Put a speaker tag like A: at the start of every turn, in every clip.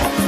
A: Yeah.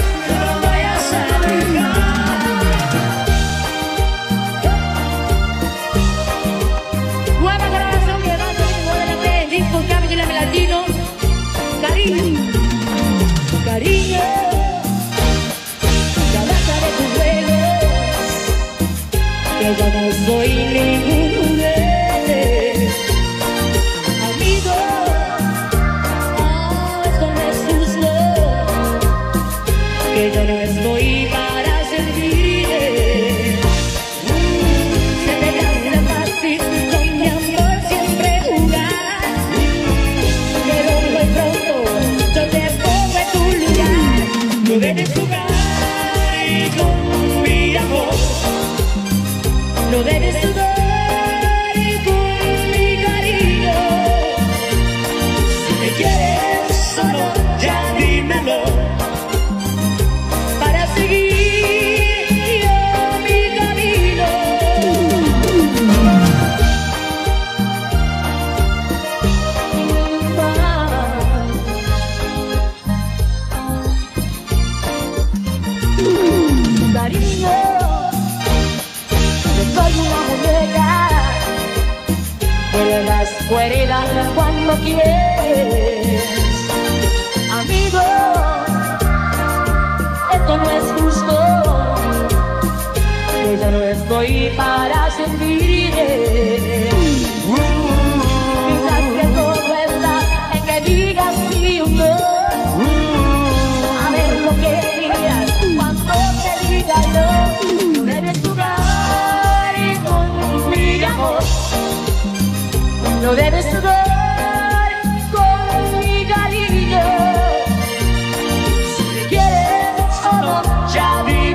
A: know lucky way. Eh. be.